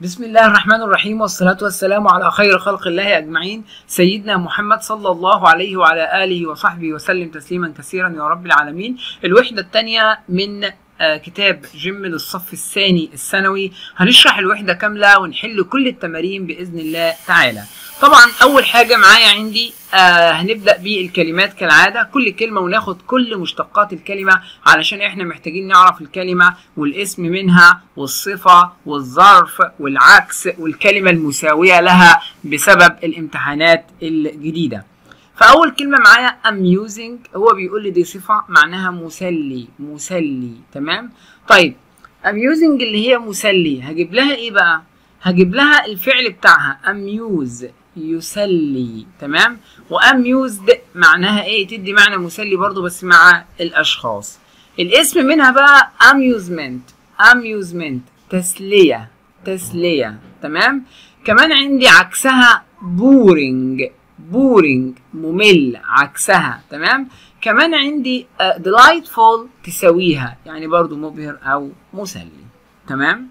بسم الله الرحمن الرحيم والصلاة والسلام على خير خلق الله أجمعين. سيدنا محمد صلى الله عليه وعلى آله وصحبه وسلم تسليما كثيرا يا رب العالمين. الوحدة الثانية من آه، كتاب جيم للصف الثاني الثانوي. هنشرح الوحدة كاملة ونحل كل التمارين بإذن الله تعالى. طبعا أول حاجة معايا عندي آه هنبدأ بالكلمات كالعادة. كل كلمة وناخد كل مشتقات الكلمة علشان إحنا محتاجين نعرف الكلمة والاسم منها والصفة والظرف والعكس والكلمة المساوية لها بسبب الامتحانات الجديدة. فأول كلمة معايا amusing هو بيقول لي دي صفة معناها مسلي مسلي تمام؟ طيب amusing اللي هي مسلي هجيب لها إيه بقى؟ هجيب لها الفعل بتاعها amuse. يسلي تمام؟ وamused معناها إيه؟ تدي معنى مسلي برضو بس مع الأشخاص. الاسم منها بقى amusement amusement تسلية تسلية تمام؟ كمان عندي عكسها boring boring ممل عكسها تمام؟ كمان عندي uh, delightful تساويها يعني برضو مبهر أو مسلي تمام؟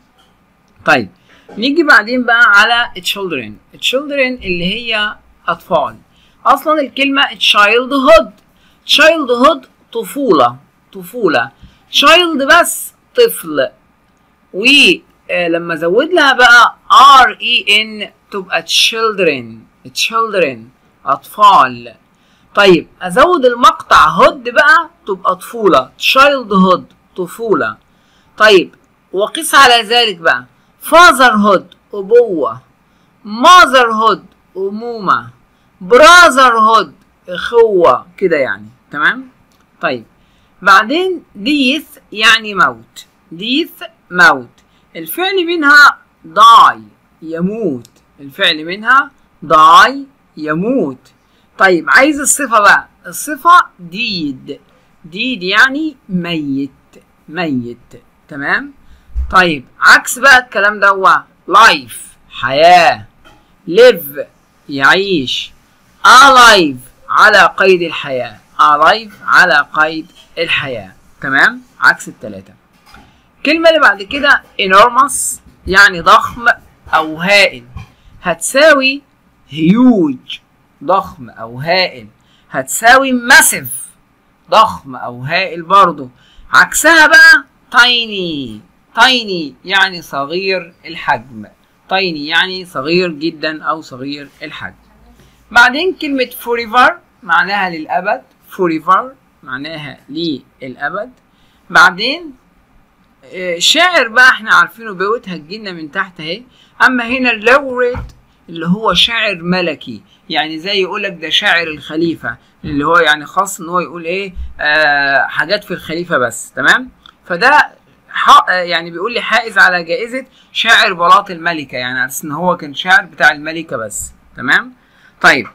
طيب نيجي بعدين بقى على children. children اللي هي أطفال. أصلا الكلمة childhood. childhood طفولة. طفولة. child بس طفل. ولما زود لها بقى r e n تبقى children. children. أطفال. طيب أزود المقطع هود بقى تبقى طفولة. childhood طفولة. طيب وقس على ذلك بقى. Fatherhood أبوة motherhood أمومة brotherhood أخوة كده يعني. تمام؟ طيب. بعدين death يعني موت. death موت. الفعل منها die يموت. الفعل منها die يموت. طيب عايز الصفة بقى. الصفة did did يعني ميت. ميت. تمام؟ طيب عكس بقى الكلام ده هو life حياة live يعيش alive على قيد الحياة alive على قيد الحياة. تمام؟ عكس التلاتة. الكلمة اللي بعد كده enormous يعني ضخم أو هائل. هتساوي huge ضخم أو هائل. هتساوي massive ضخم أو هائل برضو عكسها بقى tiny. Tiny يعني صغير الحجم. tiny يعني صغير جدا أو صغير الحجم. بعدين كلمة forever معناها للأبد. forever معناها للأبد. بعدين شاعر بقى إحنا عارفينه poet هتجيلنا من تحت أهي. أما هنا ال laureate اللي هو شاعر ملكي. يعني زي يقول لك ده شاعر الخليفة. اللي هو يعني خاص إن هو يقول إيه آه حاجات في الخليفة بس. تمام؟ فده يعني بيقول لي حائز على جائزة شاعر بلاط الملكة. يعني على إن هو كان شاعر بتاع الملكة بس. تمام؟ طيب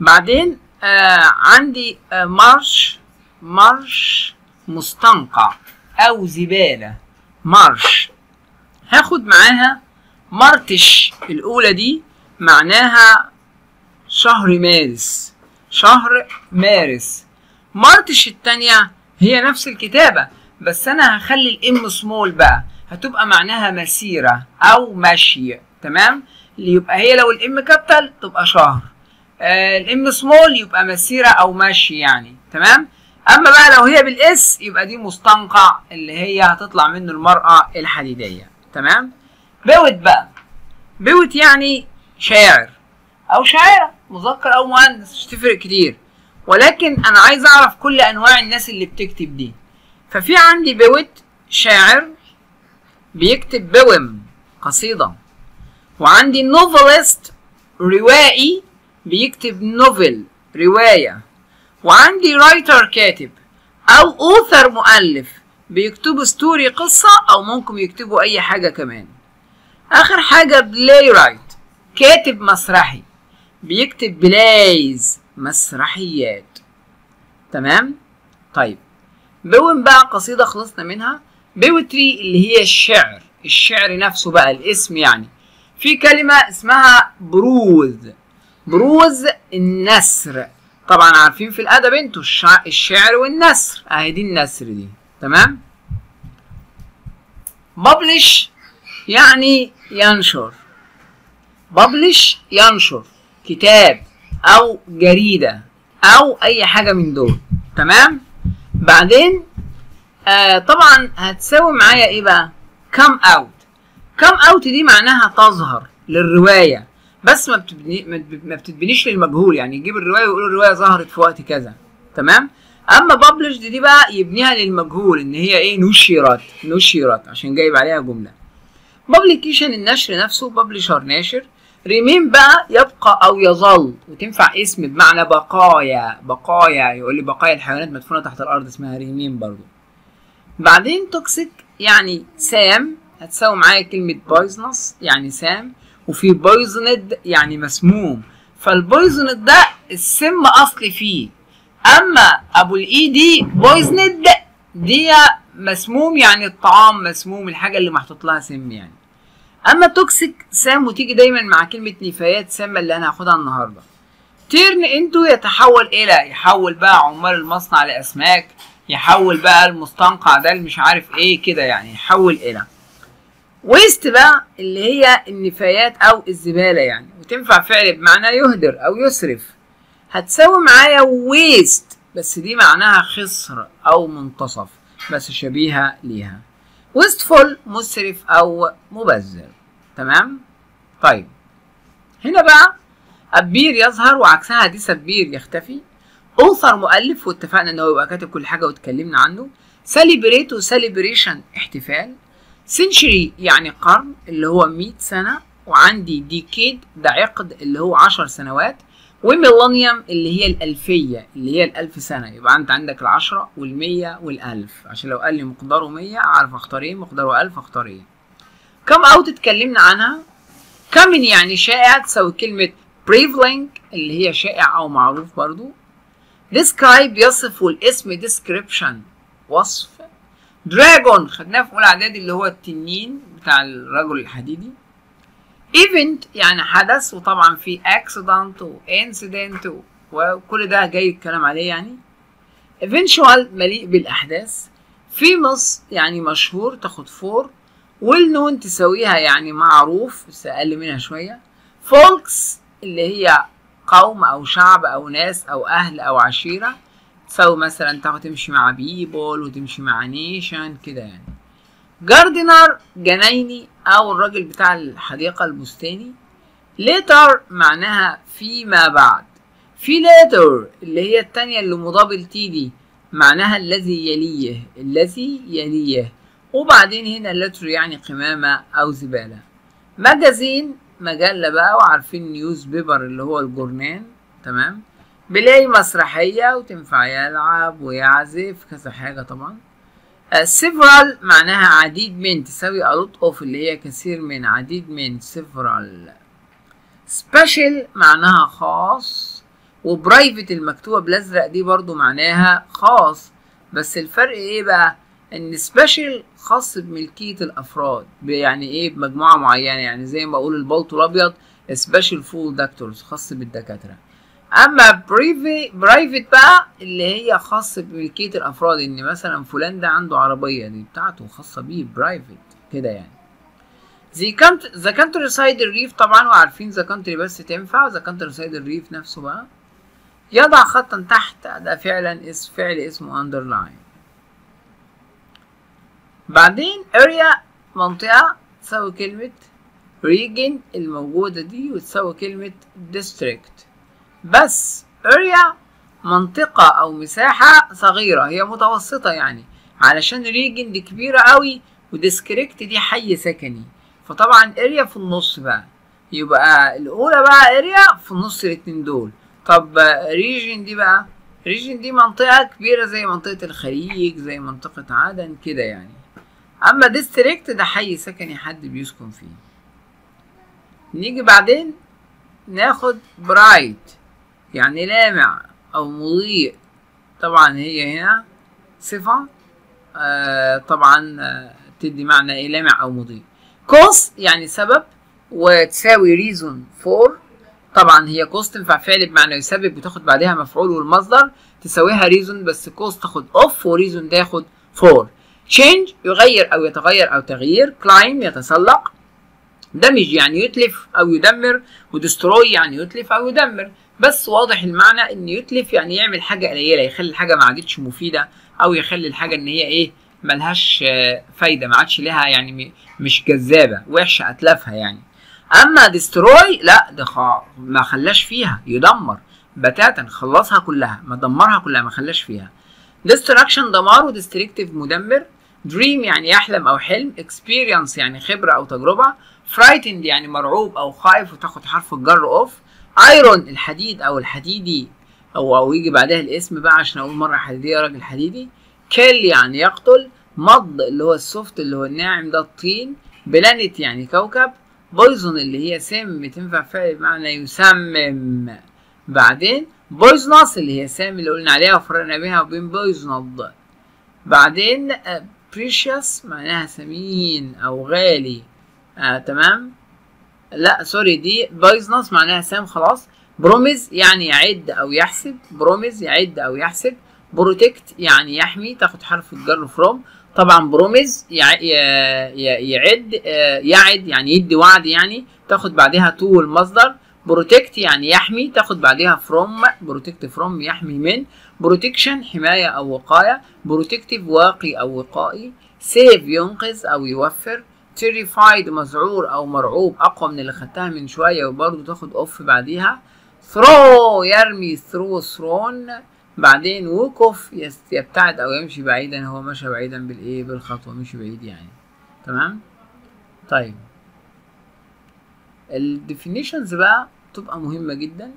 بعدين آه عندي آه marsh marsh مستنقع أو زبالة. marsh هاخد معاها March الأولى دي معناها شهر مارس. شهر مارس. march التانية هي نفس الكتابة. بس أنا هخلي ال M small بقى. هتبقى معناها مسيرة أو مشي تمام؟ اللي يبقى هي لو ال M capital تبقى شهر. آه ال M small يبقى مسيرة أو مشي يعني تمام؟ أما بقى لو هي بال S يبقى دي مستنقع اللي هي هتطلع منه المرأة الحديدية تمام؟ poet بقى. poet يعني شاعر أو شاعرة مذكر أو مؤنث مش تفرق كتير. ولكن أنا عايز أعرف كل أنواع الناس اللي بتكتب دي. ففي عندي poet شاعر بيكتب poem قصيدة. وعندي novelist روائي بيكتب novel رواية. وعندي writer كاتب أو author مؤلف بيكتبوا story قصة أو ممكن يكتبوا أي حاجة كمان. آخر حاجة playwright كاتب مسرحي بيكتب plays مسرحيات. تمام؟ طيب. poem بقى قصيدة خلصنا منها. poetry اللي هي الشعر الشعر نفسه بقى الاسم يعني. في كلمة اسمها prose. prose النثر. طبعا عارفين في الأدب أنتوا الشع... الشعر والنثر أهي دي النثر دي. تمام؟ ببلش يعني ينشر. Publish ينشر. كتاب أو جريدة أو أي حاجة من دول. تمام؟ بعدين آه طبعا هتساوي معايا إيه بقى؟ come out. come out دي معناها تظهر للرواية بس ما بتبني ما بتتبنيش للمجهول يعني يجيب الرواية ويقول الرواية ظهرت في وقت كذا تمام؟ أما published دي بقى يبنيها للمجهول إن هي إيه؟ نشرت نشرت عشان جايب عليها جملة. publication النشر نفسه publisher ناشر. remain بقى يبقى أو يظل. وتنفع اسم بمعنى بقايا. بقايا يقول لي بقايا الحيوانات مدفونة تحت الأرض اسمها remain برضو. بعدين toxic يعني سام هتساوي معايا كلمة poisonous يعني سام. وفي poisoned يعني مسموم. فال poison ده السم أصلي فيه. أما أبو ال ed دي poisoned دي مسموم يعني الطعام مسموم الحاجة اللي محطوط لها سم يعني. أما toxic سام وتيجي دايما مع كلمة نفايات سامه اللي أنا هاخدها النهارده. turn into يتحول إلى يحول بقى عمال المصنع لأسماك يحول بقى المستنقع ده اللي مش عارف إيه كده يعني يحول إلى. waste بقى اللي هي النفايات أو الزبالة يعني. وتنفع فعل بمعنى يهدر أو يسرف. هتساوي معايا waist بس دي معناها خصر أو منتصف بس شبيهة ليها. wasteful مسرف أو مبذر. تمام؟ طيب. هنا بقى appear يظهر وعكسها disappear يختفي. author مؤلف واتفقنا إن هو يبقى كاتب كل حاجة واتكلمنا عنه. celebrate و celebration احتفال. century يعني قرن اللي هو 100 سنة وعندي decade ده عقد اللي هو 10 سنوات. و millennium اللي هي الألفية اللي هي الألف سنة. يبقى أنت عندك العشرة والمية والألف. عشان لو قال لي مقداره مية أعرف أختار إيه؟ مقداره ألف أختار إيه؟ come out اتكلمنا عنها؟ common يعني شائع تساوي كلمة prevalent اللي هي شائع أو معروف برضو. Describe يصف والاسم description وصف. dragon خدناه في أولى إعدادي اللي هو التنين بتاع الرجل الحديدي. Event يعني حدث وطبعا في accident و incident وكل ده جاي الكلام عليه يعني. Eventual مليء بالأحداث. Famous يعني مشهور تاخد for known تساويها يعني معروف بس أقل منها شوية. folks اللي هي قوم أو شعب أو ناس أو أهل أو عشيرة تساوي مثلا تاخد تمشي مع people وتمشي مع nation كده يعني. gardener جنايني أو الراجل بتاع الحديقة البستاني. later معناها فيما بعد. في latter اللي هي التانية اللي مدبل T دي معناها الذي يليه. الذي يليه. وبعدين هنا litter يعني قمامة أو زبالة. magazine مجلة بقى وعارفين newspaper اللي هو الجورنان تمام؟ بلاقي مسرحية وتنفع يلعب ويعزف كذا حاجة طبعا. several معناها عديد من تساوي lot of اللي هي كثير من عديد من several. special معناها خاص و private المكتوبة بالأزرق دي برضو معناها خاص. بس الفرق إيه بقى؟ إن special خاص بملكية الأفراد يعني إيه بمجموعة معينة. يعني زي ما بقول البلطو الأبيض special for doctors خاص بالدكاترة. أما private private بقى اللي هي خاص بملكية الأفراد إن مثلا فلان ده عنده عربية دي بتاعته خاصة بيه private كده يعني. زي كانت the countryside الريف طبعا وعارفين the country بس تنفع the countryside الريف نفسه بقى. يضع خطا تحت ده فعلا اسم فعل اسمه underline بعدين area منطقة تساوي كلمة region الموجودة دي وتساوي كلمة district بس area منطقة أو مساحة صغيرة هي متوسطة يعني. علشان region دي كبيرة قوي و district دي حي سكني. فطبعا area في النص بقى. يبقى الأولى بقى area في النص الاتنين دول. طب region دي بقى؟ region دي منطقة كبيرة زي منطقة الخليج زي منطقة عدن كده يعني. أما district ده حي سكني حد بيسكن فيه. نيجي بعدين ناخد bright يعني لامع أو مضيء. طبعا هي هنا صفة آه طبعا آه تدي معنى إيه لامع أو مضيء. cause يعني سبب وتساوي reason for طبعا هي cause تنفع فعل بمعنى يسبب بتاخد بعدها مفعول والمصدر تساويها reason بس cause تاخد of و reason تاخد for change يغير أو يتغير أو تغيير climb يتسلق damage يعني يتلف أو يدمر و destroy يعني يتلف أو يدمر. بس واضح المعنى إن يتلف يعني يعمل حاجة قليلة يخلي الحاجة ما عادتش مفيدة أو يخلي الحاجة إن هي إيه ملهاش فايدة ما عادش لها يعني مش جذابة وحشة أتلفها يعني. أما destroy لا ده ما خلاش فيها يدمر. بتاتا خلصها كلها ما دمرها كلها ما خلاش فيها. destruction دمار و destructive مدمر. Dream يعني يحلم أو حلم experience يعني خبرة أو تجربة frightened يعني مرعوب أو خايف وتاخد حرف الجر of iron الحديد أو الحديدي أو أو يجي بعدها الاسم بقى عشان أقول مرة حديدية راجل حديدي. kill يعني يقتل mud اللي هو ال soft اللي هو الناعم ده الطين planet يعني كوكب poison اللي هي سم تنفع فعل بمعنى يسمم. بعدين poisonous اللي هي سام اللي قلنا عليها وفرقنا بيها وبين poisoned بعدين precious معناها ثمين أو غالي. آه تمام؟ لا sorry دي poisonous معناها سام خلاص. promise يعني يعد أو يحسب. promise يعد أو يحسب. protect يعني يحمي تاخد حرف الجر from طبعا promise يعد يعد يعني يدي وعد يعني تاخد بعدها to المصدر protect يعني يحمي تاخد بعدها from protect from يحمي من. protection حماية أو وقاية. protective واقي أو وقائي. save ينقذ أو يوفر. terrified مذعور أو مرعوب. أقوى من اللي خدتها من شوية وبرضه تاخد of بعديها. throw يرمي threw thrown بعدين walk off يبتعد أو يمشي بعيدا. هو مشى بعيدا بالإيه؟ بالخطوة مشي بعيد يعني. تمام؟ طيب. ال definitions بقى تبقى مهمة جدا.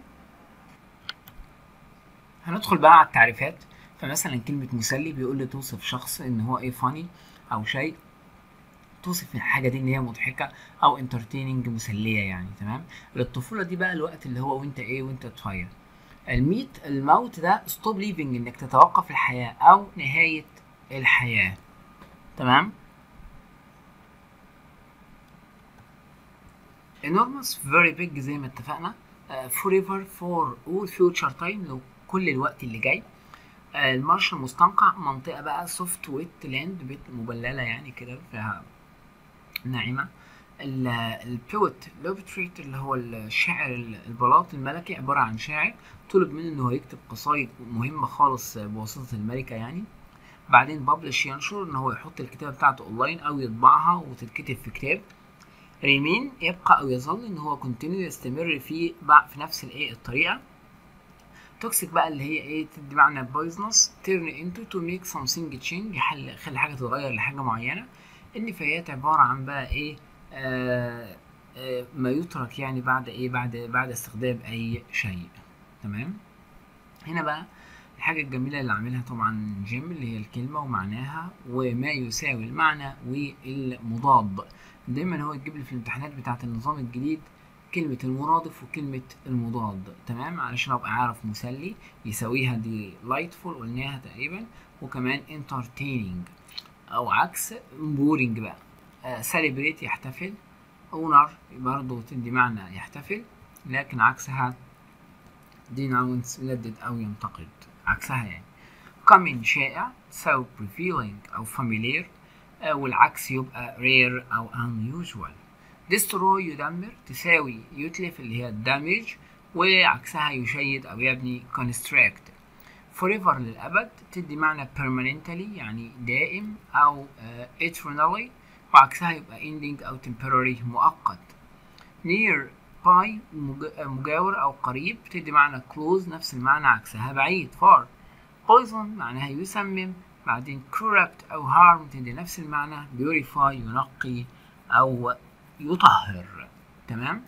هندخل بقى على التعريفات. فمثلا كلمة مسلي بيقول لي توصف شخص إن هو إيه funny أو شيء. توصف الحاجة دي إن هي مضحكة أو entertaining مسلية يعني تمام؟ للطفولة دي بقى الوقت اللي هو وأنت إيه وأنت صغير الميت الموت ده stop living إنك تتوقف الحياة أو نهاية الحياة تمام؟ Enormous very big زي ما اتفقنا uh, forever for all future time لو كل الوقت اللي جاي. uh, ال marsh المستنقع منطقة بقى soft wet land بيت مبللة يعني كده فيها ناعمة ال poet laureate اللي هو الشاعر البلاط الملكي عبارة عن شاعر طلب منه انه يكتب قصايد مهمة خالص بواسطة الملكة يعني. بعدين publish ينشر إن هو يحط الكتابة بتاعته اونلاين أو يطبعها وتتكتب في كتاب. remain يبقى أو يظل إن هو continue يستمر في في نفس الإيه الطريقة. toxic بقى اللي هي إيه تدي معنى poisonous turn into to make something change يخلي يخلي حاجة تتغير لحاجة معينة. النفايات عبارة عن بقى إيه آه آه ما يترك يعني بعد إيه بعد بعد استخدام أي شيء. تمام؟ هنا بقى الحاجة الجميلة اللي عاملها طبعا جيم اللي هي الكلمة ومعناها وما يساوي المعنى والمضاد. دايما هو يجيب لي في الامتحانات بتاعة النظام الجديد كلمة المرادف وكلمة المضاد تمام؟ علشان أبقى عارف مسلي يساويها دي لايتفول قلناها تقريبا وكمان entertaining أو عكس boring بقى. celebrate يحتفل honour برضه تدي معنى يحتفل لكن عكسها denounce يندد أو ينتقد. عكسها يعني. common شائع so prevailing أو familiar والعكس يبقى rare أو unusual. Destroy يدمر تساوي يتلف اللي هي damage وعكسها يشيد أو يبني construct. Forever للأبد تدي معنى permanently يعني دائم أو uh, eternally وعكسها يبقى ending أو temporary مؤقت. Near by مجاور أو قريب تدي معنى close نفس المعنى عكسها بعيد. Far poison معناها يسمم بعدين corrupt أو harm تدي نفس المعنى purify ينقي أو يطهر. تمام؟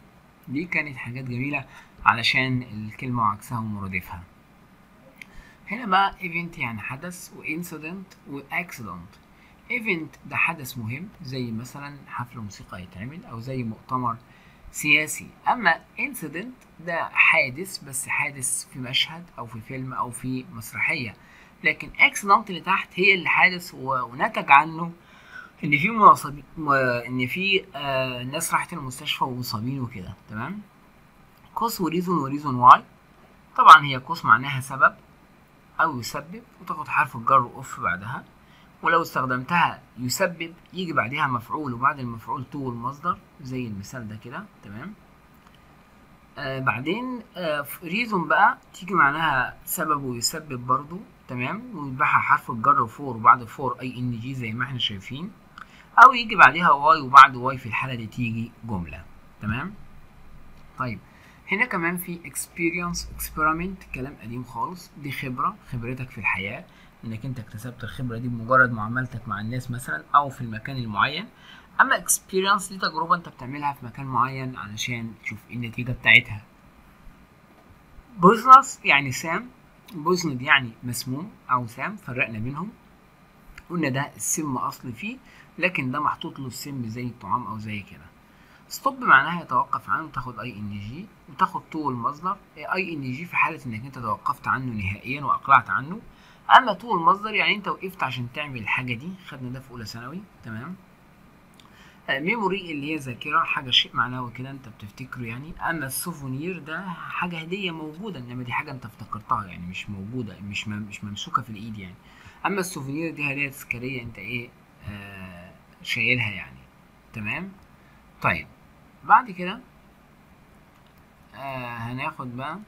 دي كانت حاجات جميلة علشان الكلمة وعكسها ومرادفها. هنا بقى event يعني حدث و incident و accident. event ده حدث مهم زي مثلا حفل موسيقى يتعمل أو زي مؤتمر سياسي. أما incident ده حادث بس حادث في مشهد أو في فيلم أو في مسرحية. لكن accident اللي تحت هي اللي حادث ونتج عنه إن في مناصبين إن في آه ناس راحت المستشفى ومصابين وكده تمام؟ cause و reason و reason why طبعا هي cause معناها سبب أو يسبب وتاخد حرف الجر of بعدها. ولو استخدمتها يسبب يجي بعدها مفعول وبعد المفعول to المصدر زي المثال ده كده تمام؟ آه بعدين آه reason بقى تيجي معناها سبب ويسبب برضو تمام؟ ويتبعها حرف الجر for وبعد for ing زي ما إحنا شايفين. أو يجي بعدها why وبعد why في الحالة دي تيجي جملة. تمام؟ طيب هنا كمان في experience experiment كلام قديم خالص. دي خبرة خبرتك في الحياة إنك أنت اكتسبت الخبرة دي بمجرد معاملتك مع الناس مثلا أو في المكان المعين. أما experiment دي تجربة أنت بتعملها في مكان معين علشان تشوف إيه النتيجة بتاعتها. poisonous يعني سام poisoned يعني مسموم أو سام فرقنا بينهم. قلنا ده السم اصلي فيه. لكن ده محطوط له السم زي الطعام أو زي كده. stop معناها يتوقف عنه تاخد اي ان جي وتاخد to المصدر اي ان جي في حالة إنك أنت توقفت عنه نهائيا وأقلعت عنه. أما تو المصدر يعني أنت وقفت عشان تعمل الحاجة دي. خدنا ده في أولى ثانوي. تمام. memory اللي هي ذاكرة حاجة شيء معنوي كده أنت بتفتكره يعني. أما ال souvenir ده حاجة هدية موجودة إنما دي حاجة أنت افتكرتها يعني مش موجودة مش مش ممسوكة في الإيد يعني. أما السوفونير دي هدية تذكارية أنت إيه آه شايلها يعني. تمام؟ طيب بعد كده آه هناخد بقى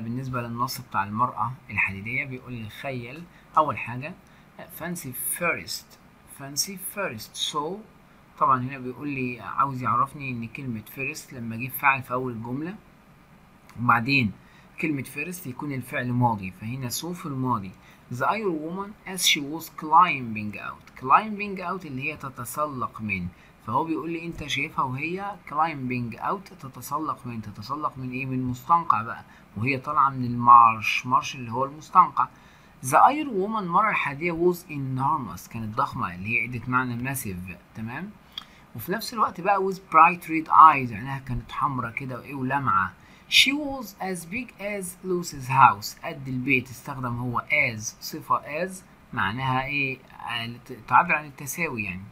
بالنسبة للنص بتاع المرأة الحديدية بيقول لي خيل أول حاجة fancy first fancy first. So طبعا هنا بيقول لي عاوز يعرفني إن كلمة first لما أجيب فعل في أول الجملة وبعدين كلمة first يكون الفعل ماضي فهنا so في الماضي. The iron woman as she was climbing out. Climbing out اللي هي تتسلق من. فهو بيقول لي أنت شايفها وهي climbing out تتسلق من. تتسلق من إيه؟ من مستنقع بقى. وهي طالعة من المارش مارش اللي هو المستنقع. The Iron Woman المرأة الحادية was enormous كانت ضخمة اللي هي عدة معنى massive تمام؟ وفي نفس الوقت بقى with bright red eyes عينها كانت حمرا كده وإيه؟ ولامعة She was as big as Lucy's house. قد البيت استخدم هو as صفة as معناها إيه؟ تعبر عن التساوي يعني.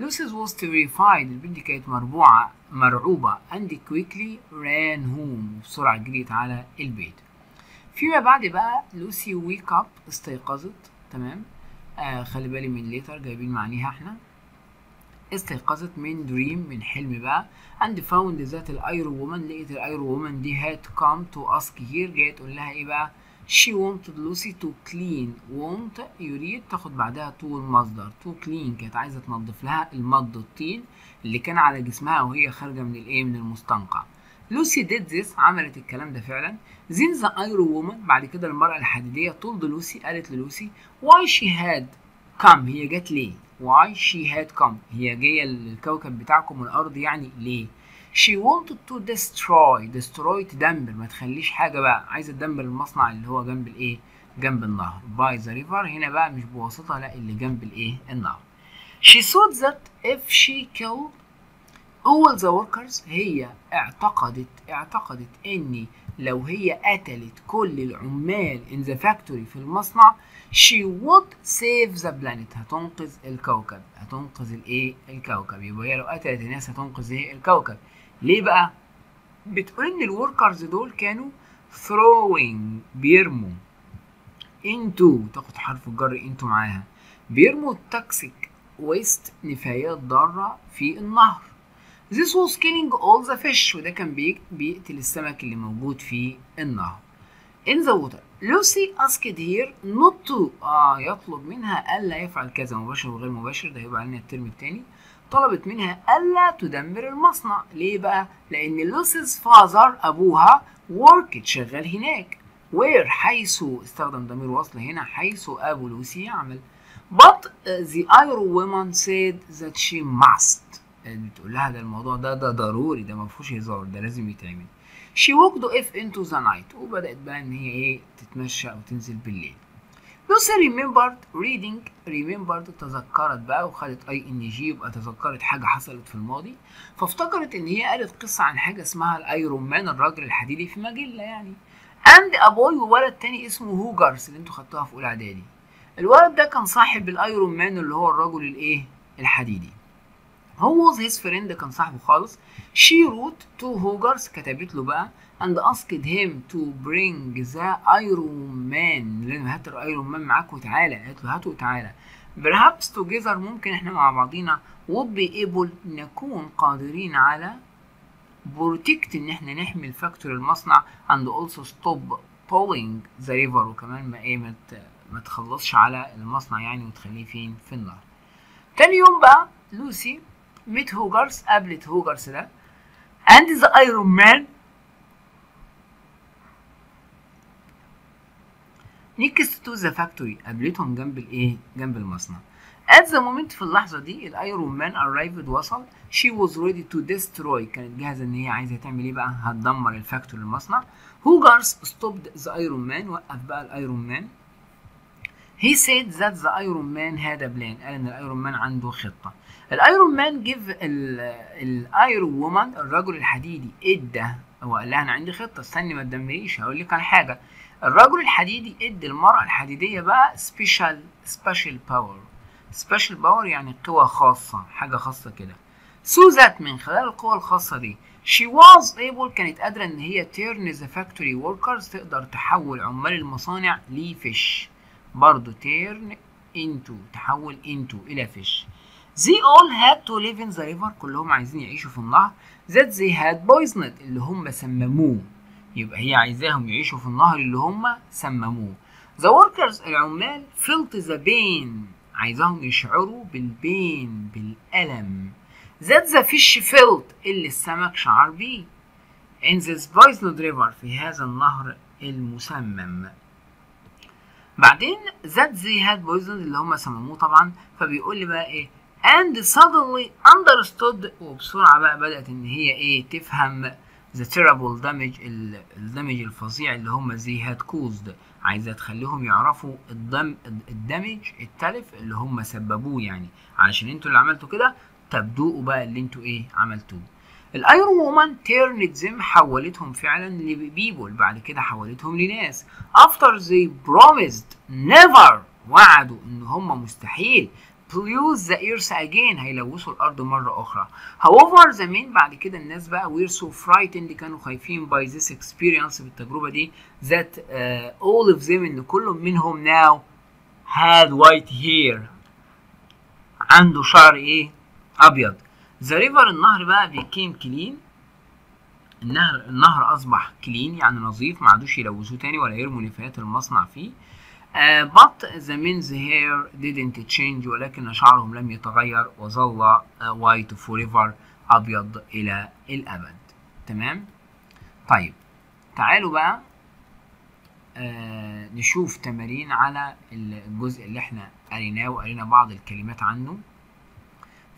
Lucy was terrified. البنت كانت مربوعة مرعوبة. And quickly ran home. بسرعة جريت على البيت. فيما بعد بقى لوسي woke up استيقظت. تمام؟ آه خلي بالي من later جايبين معنيها إحنا. استيقظت من dream من حلم بقى. and found that ال Iron Woman لقيت ال Iron Woman دي had come to ask her جاية تقول لها إيه بقى؟ She wanted Lucy to clean. Want يريد تاخد بعدها to المصدر to clean كانت عايزة تنظف لها ال mud الطين اللي كان على جسمها وهي خارجة من الإيه؟ من المستنقع. لوسي did this عملت الكلام ده فعلا. then the Iron Woman بعد كده المرأة الحديدية told لوسي قالت للوسي why she had come هي جت ليه؟ واي شي هاد كم هي جاية للكوكب بتاعكم الأرض يعني ليه؟ She wanted to destroy destroy تدمر ما تخليش حاجة بقى. عايزة تدمر المصنع اللي هو جنب الإيه؟ جنب النهر. By the river. هنا بقى مش بواسطة لا اللي جنب الإيه؟ النهر. She thought that if she killed all the workers هي اعتقدت اعتقدت ان لو هي قتلت كل العمال in the factory في المصنع she would save the planet. هتنقذ الكوكب. هتنقذ الايه الكوكب. يبقى هي لو قتلت الناس هتنقذ إيه؟ الكوكب. ليه بقى؟ بتقول إن ال workers دول كانوا throwing بيرموا into تاخد حرف الجر into معاها. بيرموا ال toxic waste نفايات ضارة في النهر. This was killing all the fish. وده كان بيقتل السمك اللي موجود في النهر. In the water. Lucy asked here not to آه يطلب منها ألا يفعل كذا مباشر وغير مباشر. ده هيبقى علينا الترم التاني. طلبت منها ألا تدمر المصنع. ليه بقى؟ لأن لوسي's father أبوها worked شغال هناك. Where حيث استخدم ضمير وصل هنا حيث أبو لوسي يعمل. But the Iron woman said that she must. بتقول لها ده الموضوع ده ده ضروري ده ما فيهوش هزار ده لازم يتعمل. She walked off into the night. وبدأت بقى إن هي إيه تتمشى أو تنزل بالليل. لوسي remembered reading remembered تذكرت بقى وخدت ing يبقى تذكرت حاجة حصلت في الماضي. فافتكرت إن هي قالت قصة عن حاجة اسمها ال Iron Man الراجل الحديدي في مجله يعني. and a boy وولد تاني اسمه هوجرز اللي أنتوا خدتوها في أولى إعدادي. الولد ده كان صاحب ال Iron Man اللي هو الرجل الإيه الحديدي. هو was a friend كان صاحبه خالص. She wrote to Hogarth كتبت له بقى and asked him to bring the Iron Man. لأن هات ال Iron Man معاك وتعالى. قالت له هاته وتعالى. Perhaps together ممكن إحنا مع بعضينا. Be able نكون قادرين على protect إن إحنا نحمي ال factory المصنع and also stop polluting the river. وكمان ما إيه ما, تخلصش على المصنع يعني وتخليه فين؟ في النهر تاني يوم بقى لوسي met Hogarth قابلت هوجرز ده and the Iron Man. Next to the factory قابلتهم جنب الايه جنب المصنع at the moment في اللحظة دي ال Iron Man arrived وصل. She was ready to destroy. كانت جاهزة إن هي عايزة تعمل إيه بقى؟ هتدمر ال factory المصنع. هوجرز stopped the iron man. وقف بقى ال Iron Man he said that the iron man had a plan قال ان ال Iron Man عنده خطة. ال Iron Man gave ال Iron Woman الرجل الحديدي ادى هو قال لها أنا عندي خطة استني ما تدمريش. هقول لك على حاجة. الرجل الحديدي ادى المرأة الحديدية بقى special special power special power يعني قوة خاصة حاجة خاصة كده. so that من خلال القوة الخاصة دي she was able كانت قادرة إن هي turn the factory workers تقدر تحول عمال المصانع ل fish. برضو turn into تحول into إلى فيش they all had to live in the river. كلهم عايزين يعيشوا في النهر. That they had poisoned اللي هم سمموه. يبقى هي عايزاهم يعيشوا في النهر اللي هم سمموه. The workers العمال felt the pain عايزاهم يشعروا بالبين بالألم. That the fish felt اللي السمك شعر بيه. In this poisoned river في هذا النهر المسمم. بعدين that they had poisoned اللي هم سمموه طبعا فبيقول لي بقى إيه and suddenly understood وبسرعة بقى بدأت إن هي إيه تفهم the terrible damage الدمج الفظيع اللي هم they had caused. عايزة تخليهم يعرفوا الدم الدمج التلف اللي هم سببوه يعني. علشان أنتوا اللي عملتوا كده تبدؤوا بقى اللي أنتوا إيه عملتوه. الأيرون وومن تيرنت زم حولتهم فعلا لبيبول بعد كده حولتهم لناس. After they promised never وعدوا إن هم مستحيل. Polluce the earth again هيلوثوا الأرض مرة أخرى. However the men بعد كده الناس بقى were so frightened كانوا خايفين by this experience بالتجربة دي that uh, all of them إن كل منهم now had white hair. عنده شعر إيه؟ أبيض. The river النهر بقى became clean النهر النهر أصبح كلين يعني نظيف ما عادوش يلوثوه تاني ولا يرموا نفايات المصنع فيه. Uh, but the men's hair didn't change ولكن شعرهم لم يتغير وظل uh, white forever أبيض إلى الأبد. تمام؟ طيب تعالوا بقى uh, نشوف تمارين على الجزء اللي إحنا قريناه وقرينا بعض الكلمات عنه.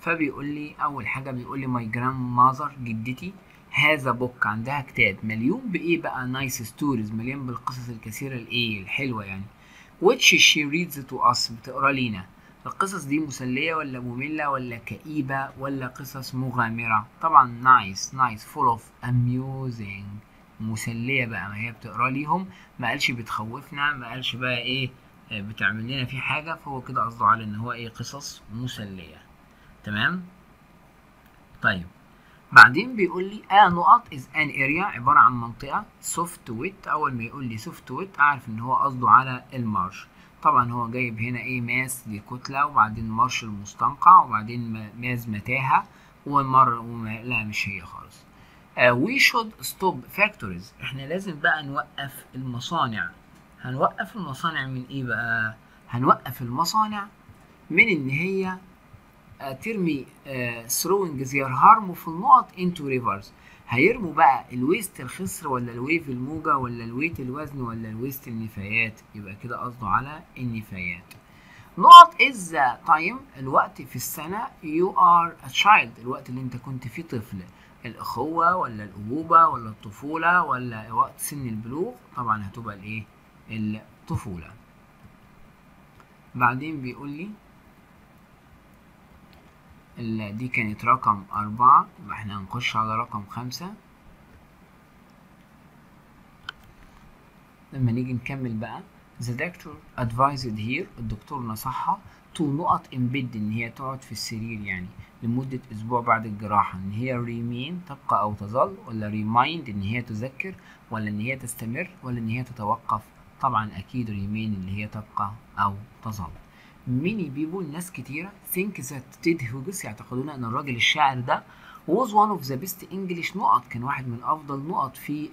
فبيقول لي أول حاجة بيقول لي my grandmother جدتي has a book عندها كتاب مليان بإيه بقى؟ nice stories مليان بالقصص الكثيرة الإيه؟ الحلوة يعني. Which she reads to us بتقرأ لينا. القصص دي مسلية ولا مملة ولا كئيبة ولا قصص مغامرة؟ طبعا nice nice full of amusing. مسلية بقى ما هي بتقرأ ليهم. ما قالش بتخوفنا ما قالش بقى إيه بتعمل لنا فيه حاجة. فهو كده قصده على إن هو إيه قصص مسلية. تمام؟ طيب. بعدين بيقول لي a نقط is an area عبارة عن منطقة soft wet أول ما يقول لي soft wet أعرف إن هو قصده على ال marsh طبعا هو جايب هنا إيه mass دي كتله وبعدين marsh المستنقع وبعدين maze متاهة ومر وما لا مش هي خالص. We should stop factories إحنا لازم بقى نوقف المصانع. هنوقف المصانع من إيه بقى؟ هنوقف المصانع من إن هي ترمي throwing their harmful نقط into rivers هيرموا بقى ال waist الخصر ولا ال wave الموجة ولا ال weight الوزن ولا ال waste النفايات. يبقى كده قصده على النفايات. نقط the time الوقت في السنة. Are a child الوقت اللي انت كنت فيه طفل. الأخوة ولا الأبوبة ولا الطفولة ولا وقت سن البلوغ. طبعا هتبقى الإيه؟ الطفولة. بعدين بيقول لي دي كانت رقم أربعة يبقى إحنا هنخش على رقم خمسة. لما نيجي نكمل بقى the doctor advised here الدكتور نصحها to نقط in bed إن هي تقعد في السرير يعني لمدة أسبوع بعد الجراحة إن هي remain تبقى أو تظل ولا remind إن هي تذكر ولا إن هي تستمر ولا إن هي تتوقف. طبعا أكيد remain اللي هي تبقى أو تظل. Many people ناس كتيرة. Think that تيد هوجس يعتقدون أن الراجل الشاعر ده was one of the best English نقط كان واحد من أفضل نقط في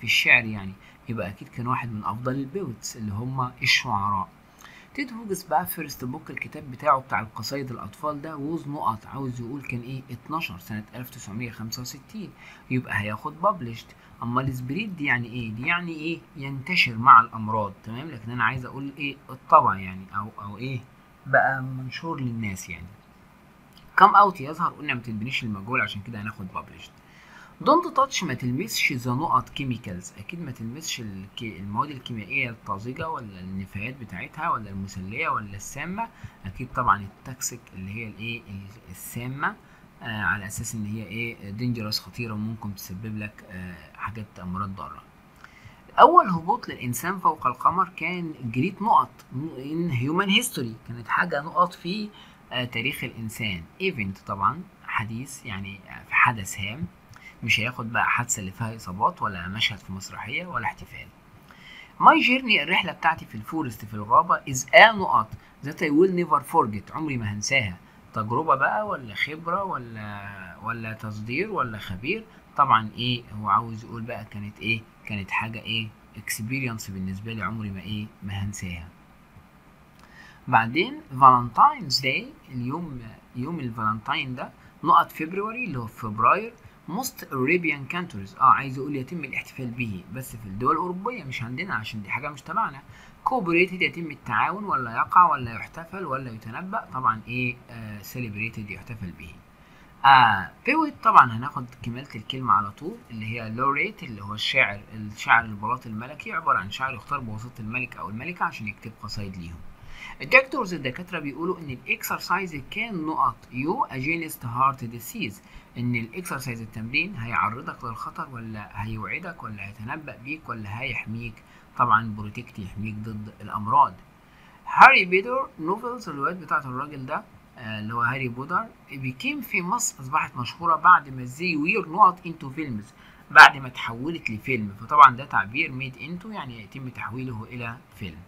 في الشعر يعني. يبقى أكيد كان واحد من أفضل ال poets اللي هم الشعراء. Ted Hughes بقى first book الكتاب بتاعه بتاع القصايد الأطفال ده was نقط عاوز يقول كان إيه؟ 12 سنة 1965 يبقى هياخد published اما ال spread دي يعني إيه؟ دي يعني إيه؟ ينتشر مع الأمراض تمام؟ لكن أنا عايز أقول إيه؟ الطبع يعني أو أو إيه؟ بقى منشور للناس يعني. come out يظهر قلنا ما تلبنيش المجهول عشان كده هناخد published Don't touch ما تلمسش the نقط chemicals أكيد ما تلمسش المواد الكيميائية الطازجة ولا النفايات بتاعتها ولا المسلية ولا السامة. أكيد طبعا ال toxic اللي هي الإيه؟ السامة. آه على أساس إن هي إيه؟ dangerous خطيرة وممكن تسبب لك آه حاجات أمراض ضارة. أول هبوط للإنسان فوق القمر كان great نقط in human history كانت حاجة نقط في آه تاريخ الإنسان. event طبعا حديث يعني في حدث هام. مش هياخد بقى حادثة اللي فيها إصابات ولا مشهد في مسرحية ولا احتفال. My journey الرحلة بتاعتي في ال forest في الغابة is a نقط that I will never forget عمري ما هنساها. تجربة بقى ولا خبرة ولا ولا تصدير ولا خبير؟ طبعا إيه هو عاوز يقول بقى كانت إيه كانت حاجة إيه experience بالنسبة لي عمري ما إيه ما هنساها. بعدين Valentine's Day اليوم يوم الفالنتاين ده نقط فبراير اللي هو فبراير most European countries آه عايز يقول يتم الاحتفال به. بس في الدول الأوروبية مش عندنا عشان دي حاجة مش تبعنا. Cooperated يتم التعاون ولا يقع ولا يحتفل ولا يتنبأ. طبعا إيه آه celebrated يحتفل به. آه poet طبعا هناخد كمالة الكلمة على طول اللي هي laureate اللي هو الشاعر الشاعر البلاط الملكي. عبارة عن شاعر يختار بواسطة الملك أو الملكة عشان يكتب قصايد ليهم. ال doctors الدكاترة بيقولوا إن ال exercise can نقط you against heart disease إن ال exercise التمرين هيعرضك للخطر ولا هيوعدك ولا هيتنبأ بيك ولا هيحميك؟ طبعا protect يحميك ضد الأمراض. Harry Potter novels الروايات بتاعت الراجل ده اللي هو هاري بوتر became famous أصبحت مشهورة بعد ما they were نقط into films بعد ما تحولت لفيلم. فطبعا ده تعبير made into يعني يتم تحويله إلى فيلم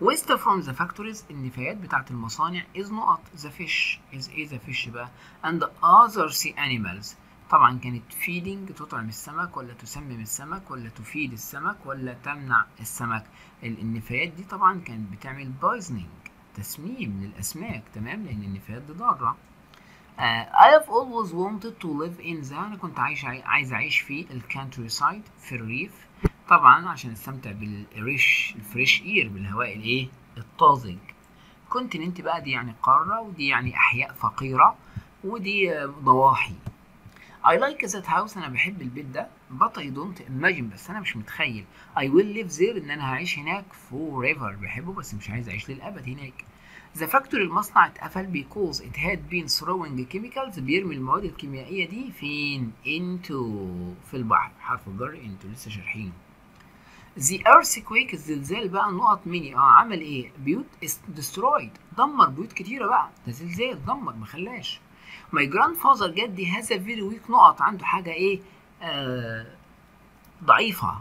waste from the factories النفايات بتاعت المصانع is نقط the fish is إيه the fish بقى. And other sea animals. طبعا كانت feeding تطعم السمك ولا تسمم السمك ولا تفيد السمك ولا تمنع السمك. النفايات دي طبعا كانت بتعمل poisoning تسميم للأسماك تمام؟ لأن النفايات دي ضارة. uh, I have always wanted to live in the أنا كنت عايش عايز أعيش في ال countryside في الريف. طبعا عشان استمتع بال fresh ال fresh air بالهواء الإيه؟ الطازج. continent بقى دي يعني قارة ودي يعني أحياء فقيرة ودي ضواحي. I like that house أنا بحب البيت ده. But I don't imagine بس أنا مش متخيل. I will live there إن أنا هعيش هناك forever. بحبه بس مش عايز أعيش للأبد هناك. The factory المصنع اتقفل because it had been throwing chemicals بيرمي المواد الكيميائية دي فين؟ into في البحر. حرف الجر into لسه شارحينه. The earthquake الزلزال بقى نقط ميني آه عمل إيه؟ بيوت destroyed. دمر بيوت كتيرة بقى. ده زلزال دمر ما خلاش. My grandfather جدي هذا very weak نقط. عنده حاجة إيه؟ آه ضعيفة.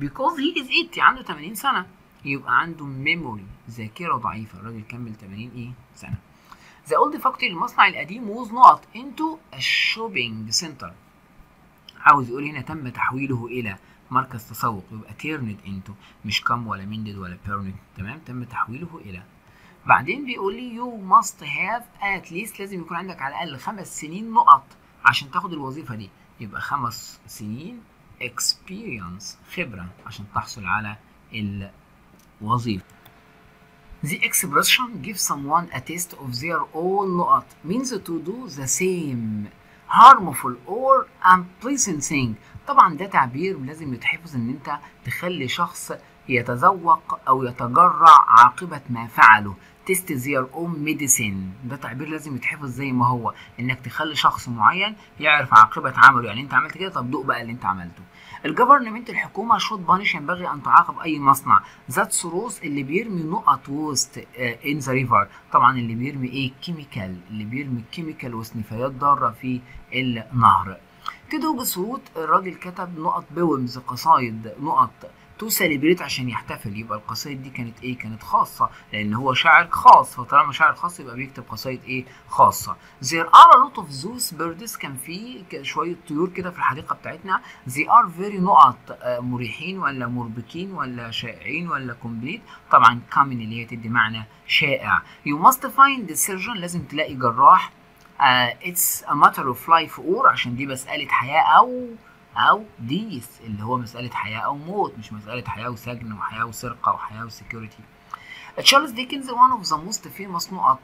Because he is 80 عنده 80 سنة. يبقى عنده ميموري ذاكرة ضعيفة. الراجل كمل 80 إيه؟ سنة. The old factory المصنع القديم نقط into a shopping center. عاوز يقول هنا تم تحويله إلى مركز تسوق. يبقى turned into. مش كم ولا mended ولا permanent تمام؟ تم تحويله إلى. بعدين بيقول لي you must have at least لازم يكون عندك على الأقل خمس سنين نقط عشان تاخد الوظيفة دي. يبقى خمس سنين experience خبرة عشان تحصل على الوظيفة The expression give someone a taste of their own نقط means to do the same harmful or unpleasant thing طبعا ده تعبير لازم يتحفظ ان انت تخلي شخص يتذوق أو يتجرع عاقبة ما فعله taste their own medicine. ده تعبير لازم يتحفظ زي ما هو. إنك تخلي شخص معين يعرف عاقبة عمله. يعني أنت عملت كده طب دوق بقى اللي أنت عملته. ال government الحكومة should punish ينبغي أن تعاقب أي مصنع. that throws اللي بيرمي نقط waste in the river طبعا اللي بيرمي إيه؟ chemical اللي بيرمي chemical waste نفايات ضارة في النهر. Ted Hughes wrote الراجل كتب نقط poems قصايد نقط to celebrate عشان يحتفل. يبقى القصايد دي كانت إيه؟ كانت خاصة لأن هو شاعر خاص. فطالما شاعر خاص يبقى بيكتب قصايد إيه؟ خاصة. Are a lot of zoos birds كان في شوية طيور كده في الحديقة بتاعتنا. They are very نقط. مريحين ولا مربكين ولا شائعين ولا complete طبعا common اللي هي تدي معنى شائع. Must find the surgeon. لازم تلاقي جراح. it's a matter of life or عشان دي مسألة حياة أو أو death اللي هو مسألة حياة أو موت مش مسألة حياة وسجن وحياة وسرقة وحياة و security Charles Dickens one of the most famous نقط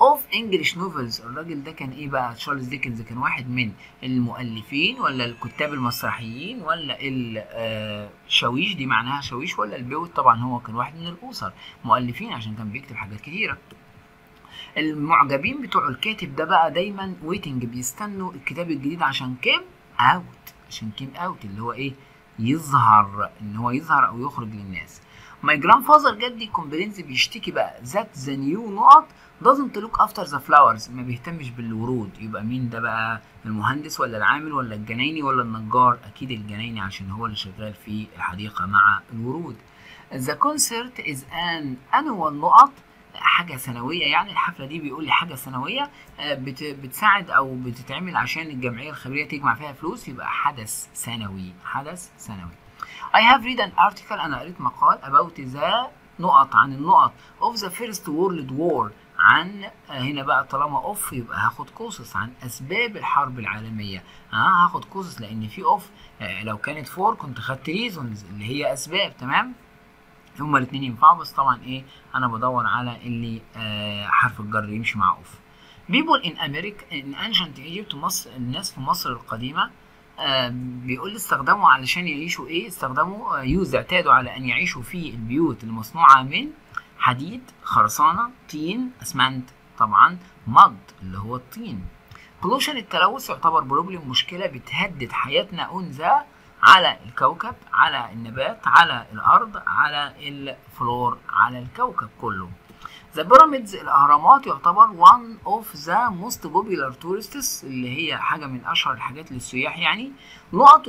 of English novels. الراجل ده كان إيه بقى؟ Charles Dickens كان واحد من المؤلفين ولا الكتاب المسرحيين ولا الشاويش دي معناها شاويش ولا ال poet؟ طبعا هو كان واحد من ال author مؤلفين عشان كان بيكتب حاجات كتيرة. المعجبين بتوع الكاتب ده بقى دايما waiting بيستنوا الكتاب الجديد عشان كام؟ out عشان come out اللي هو إيه؟ يظهر إن هو يظهر أو يخرج للناس. My grandfather جدي complains بيشتكي بقى. that the new نقط doesn't look after the flowers. ما بيهتمش بالورود. يبقى مين ده بقى؟ المهندس ولا العامل ولا الجنايني ولا النجار؟ أكيد الجنايني عشان هو اللي شغال في الحديقة مع الورود. The concert is an annual نقط حاجة سنوية يعني الحفلة دي بيقول لي حاجة سنوية بت بتساعد أو بتتعمل عشان الجمعية الخيريه تجمع فيها فلوس يبقى حدث سنوي حدث سنوي. I have read an article أنا قريت مقال about the نقط عن النقط of the first world war عن هنا بقى طالما of يبقى هاخد causes عن أسباب الحرب العالمية. ها هاخد causes لأن في of لو كانت for كنت خدت reasons اللي هي أسباب تمام؟ هما الاثنين ينفعوا بس طبعا إيه أنا بدور على اللي آه حرف الجر يمشي مع of. People in America in ancient Egypt مصر الناس في مصر القديمة آه بيقول استخدموا علشان يعيشوا إيه؟ استخدموا آه use اعتادوا على أن يعيشوا في البيوت المصنوعة من حديد خرسانة طين أسمنت طبعا mud اللي هو الطين. pollution التلوث يعتبر problem مشكلة بتهدد حياتنا on the على الكوكب على النبات على الأرض على ال floor على الكوكب كله. The pyramids الأهرامات يعتبر one of the most popular tourists اللي هي حاجة من أشهر الحاجات للسياح يعني. نقط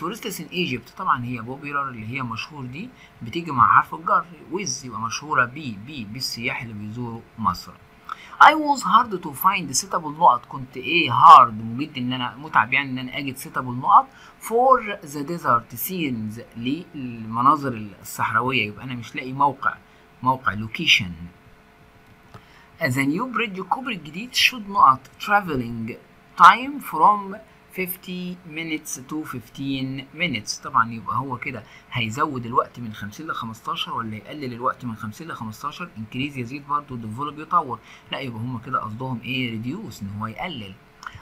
tourists in Egypt طبعا هي popular اللي هي مشهور دي. بتيجي مع حرف الجر with يبقى مشهورة بي بي بالسياح اللي بيزوروا مصر. It was hard to find suitable نقط. كنت إيه hard مجهد إن أنا متعب يعني إن أنا أجد suitable نقط for the desert scenes للمناظر الصحراوية. يبقى أنا مش لاقي موقع موقع location The new bridge كوبري الجديد should نقط traveling time from 50 minutes to 15 minutes. طبعا يبقى هو كده هيزود الوقت من 50 ل 15 ولا يقلل الوقت من 50 ل 15 increase يزيد برضه develop يطور. لا يبقى هم كده قصدهم إيه؟ reduce إن هو يقلل.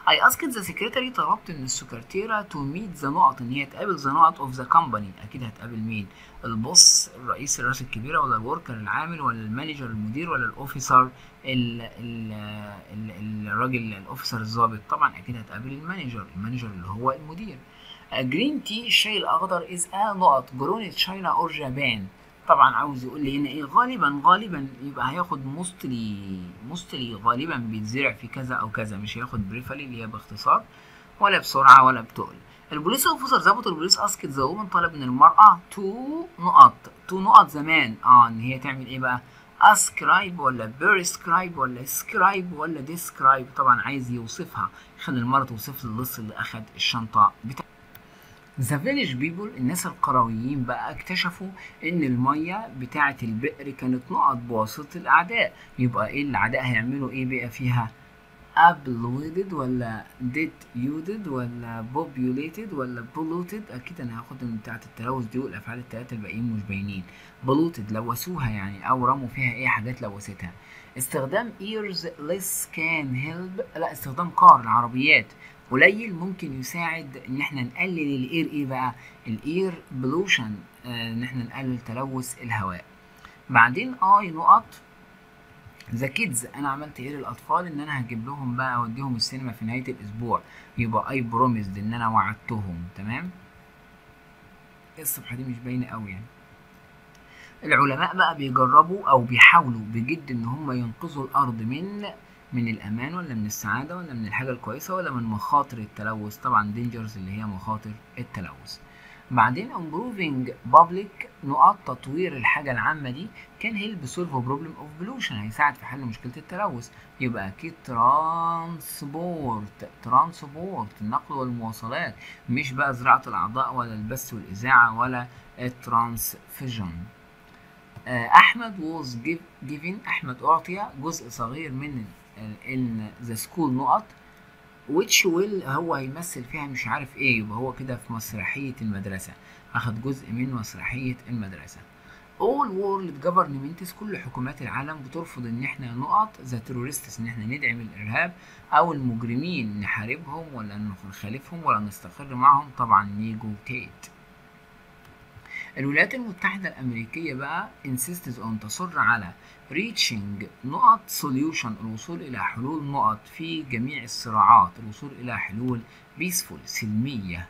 I asked the secretary طلبت من السكرتيرة to meet the نقط ان هي تقابل the نقط of the company. أكيد هتقابل مين؟ ال boss الرئيس الراس الكبيرة ولا ال worker العامل ولا ال manager المدير ولا ال officer الراجل ال officer الضابط. طبعا أكيد هتقابل ال manager ال manager اللي هو المدير. Green tea الشاي الاخضر is a نقط grown China or Japan طبعا عاوز يقول لي هنا إيه غالبا غالبا يبقى هياخد mostly mostly غالبا بيتزرع في كذا أو كذا مش هياخد briefly اللي هي باختصار ولا بسرعة ولا بتقل. ال police officer ظابط البوليس asked the woman طلب من المرأة to نقط to نقط the man. آه إن هي تعمل إيه بقى؟ ascribe ولا prescribe ولا scribe ولا describe؟ طبعا عايز يوصفها خلي المرأة توصف له اللص اللي اخد الشنطة بتاعته The village people الناس القرويين بقى اكتشفوا إن المية بتاعة البئر كانت نقط بواسطة الأعداء. يبقى إيه الأعداء هيعملوا؟ إيه بقى فيها؟ Uploaded ولا diluted ولا populated ولا polluted أكيد أنا هاخد من بتاعة التلوث دي والأفعال الثلاثه الباقيين مش باينين. Polluted لوثوها يعني أو رموا فيها إيه حاجات لوثتها. استخدام cars less can help لا استخدام car العربيات. قليل ممكن يساعد إن إحنا نقلل ال air إيه بقى؟ ال air pollution آه إن إحنا نقلل تلوث الهواء. بعدين I نقط the kids أنا عملت إيه للأطفال؟ إن أنا هجيب لهم بقى أوديهم السينما في نهاية الأسبوع. يبقى I promised إن أنا وعدتهم تمام؟ الصفحه دي مش باينة قوي يعني. العلماء بقى بيجربوا أو بيحاولوا بجد إن هم ينقذوا الأرض من من الأمان ولا من السعادة ولا من الحاجة الكويسة ولا من مخاطر التلوث. طبعا dangers اللي هي مخاطر التلوث. بعدين improving public نقاط تطوير الحاجة العامة دي can help solve problem of pollution هيساعد في حل مشكلة التلوث. يبقى أكيد transport transport النقل والمواصلات مش بقى زراعة الأعضاء ولا البث والإذاعة ولا ال transfusion أحمد was give, given أحمد أعطي جزء صغير من in the school نقط which will هو هيمثل فيها مش عارف إيه يبقى هو كده في مسرحية المدرسة. أخد جزء من مسرحية المدرسة. All world governments كل حكومات العالم بترفض إن إحنا نقط ذا terrorists إن إحنا ندعم الإرهاب أو المجرمين نحاربهم ولا نخالفهم ولا نستقر معهم. طبعا نيجوتيت. الولايات المتحدة الأمريكية بقى insists on تصر على reaching نقط solution الوصول إلى حلول نقط في جميع الصراعات الوصول إلى حلول peaceful سلمية.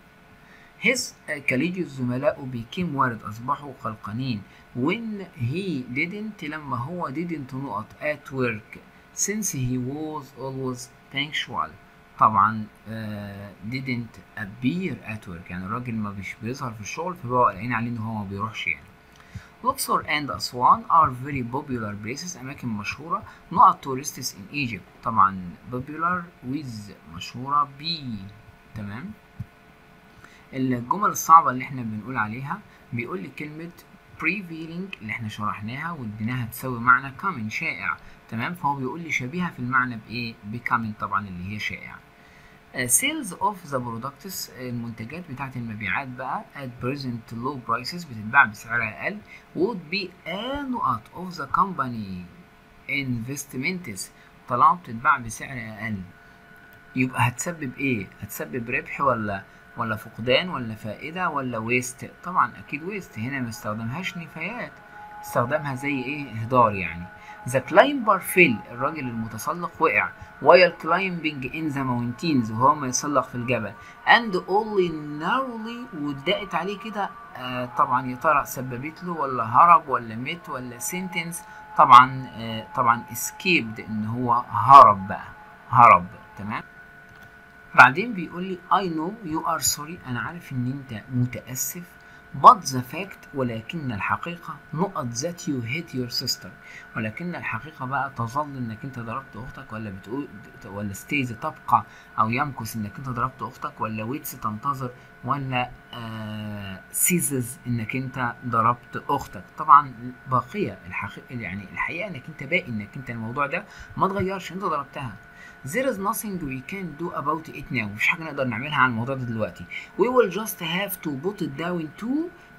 His colleagues زملائه became وارد أصبحوا قلقانين when he didn't لما هو didn't نقط at work. Since he was always punctual. طبعا uh, didn't appear at work. يعني الراجل ما مش بيظهر في الشغل فبقوا قلقانين عليه إن هو ما بيروحش يعني. Luxor and Aswan are very popular places أماكن مشهورة. نقط tourists in Egypt. طبعا popular with مشهورة ب تمام؟ الجمل الصعبة اللي إحنا بنقول عليها بيقول لي كلمة prevailing اللي إحنا شرحناها واديناها تساوي معنى common شائع. تمام؟ فهو بيقول لي شبيهة في المعنى بإيه؟ becoming طبعا اللي هي شائع sales of the products المنتجات بتاعت المبيعات بقى at present low prices بتتباع بسعر أقل would be نقط of the company investments طالما بتتباع بسعر أقل يبقى هتسبب إيه؟ هتسبب ربح ولا ولا فقدان ولا فائدة ولا ويست؟ طبعا أكيد ويست هنا ما استخدمهاش نفايات استخدمها زي إيه؟ إهدار يعني. The climber fell الراجل المتسلق وقع. While climbing in the mountains وهو ما يتسلق في الجبل. And only narrowly واتضاقت عليه كده آه طبعا يا ترى سببت له ولا هرب ولا مات ولا sentence. طبعا آه طبعا escaped إن هو هرب بقى. هرب تمام؟ بعدين بيقول لي I know you are sorry. أنا عارف إن أنت متأسف. But the fact ولكن الحقيقة نقط that you hate your sister. ولكن الحقيقة بقى تظل إنك أنت ضربت أختك ولا بتقول ولا stays تبقى أو يمكث إنك أنت ضربت أختك ولا waits تنتظر ولا ceases إنك أنت ضربت أختك. طبعا باقية الحقيقة يعني الحقيقة إنك أنت باقي إنك أنت الموضوع ده ما اتغيرش أنت ضربتها. There is nothing we can do about it now. مفيش حاجة نقدر نعملها عن الموضوع ده دلوقتي. We will just have to put it down to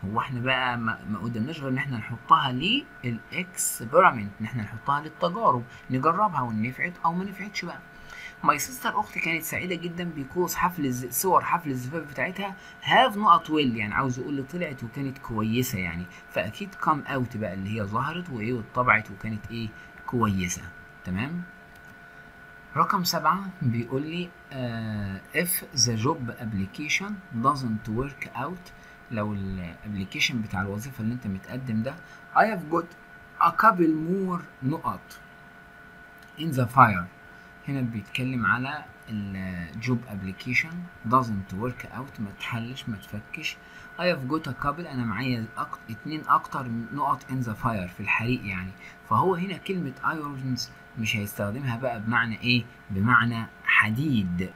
هو إحنا بقى ما, قدامناش غير إن إحنا نحطها للإكسبيرمنت إن إحنا نحطها للتجارب نجربها وان نفعت أو ما نفعتش بقى. My sister أختي كانت سعيدة جدا because حفل. صور حفل الزفاف بتاعتها have نقط well يعني عاوز يقول طلعت وكانت كويسة يعني. فأكيد come out بقى اللي هي ظهرت وإيه واتطبعت وكانت إيه كويسة. تمام؟ رقم سبعة بيقول لي uh, if the job application doesn't work out لو ال application بتاع الوظيفة اللي انت متقدم ده I have got a couple more نقط in the fire هنا بيتكلم على الجوب ابلكيشن doesn't work out ما تحلش ما تفكش. I have got a couple. أنا معايا أك... اتنين أكتر نقط in the fire في الحريق يعني. فهو هنا كلمة irons مش هيستخدمها بقى بمعنى إيه؟ بمعنى حديد.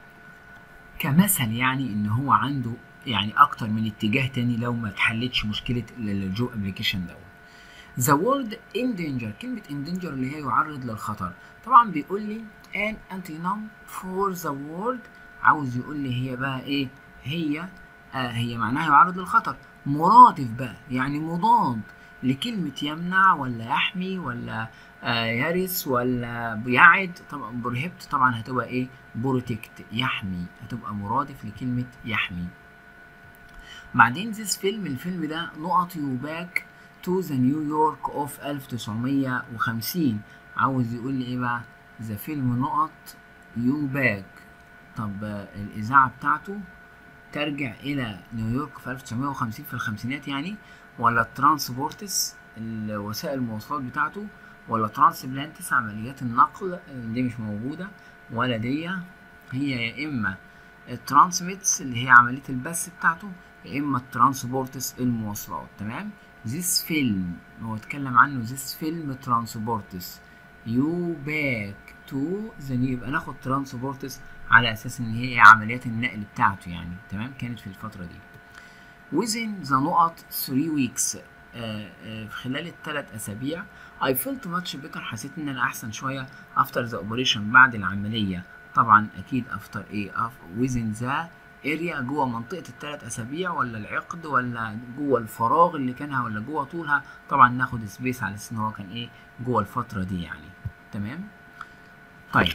كمثل يعني إن هو عنده يعني أكتر من اتجاه تاني لو ما اتحلتش مشكلة الجو ده The word in danger كلمة danger اللي هي يعرض للخطر. طبعا بيقول لي an antonym for the word عاوز يقول لي هي بقى إيه؟ هي هي معناها يعرض للخطر. مرادف بقى يعني مضاد لكلمة يمنع ولا يحمي ولا آه يرث ولا يعد. طبعا برهبت طبعا هتبقى إيه؟ protect يحمي. هتبقى مرادف لكلمة يحمي. بعدين this film الفيلم ده نقط you back to the New York of 1950 عاوز يقول لي إيه بقى؟ the film نقط you back طب آه، الإذاعة بتاعته ترجع إلى نيويورك في 1950 في الخمسينات يعني؟ ولا transports وسائل المواصلات بتاعته؟ ولا transplants عمليات النقل؟ دي مش موجودة ولا دي. هي يا إما ال transmits اللي هي عملية البث بتاعته يا إما ال transports المواصلات. تمام؟ This film هو اتكلم عنه. Transports you back to the new يبقى ناخد transports على أساس إن هي عمليات النقل بتاعته يعني تمام؟ كانت في الفترة دي. Within the نقط 3 weeks آه، آه، في خلال الثلاث أسابيع I felt much better. حسيت إن أنا أحسن شوية after the operation بعد العملية. طبعا أكيد after إيه within the area جوه منطقة الثلاث أسابيع ولا العقد ولا جوه الفراغ اللي كانها ولا جوه طولها. طبعا ناخد سبيس على أساس إن هو كان إيه؟ جوه الفترة دي يعني. تمام؟ طيب.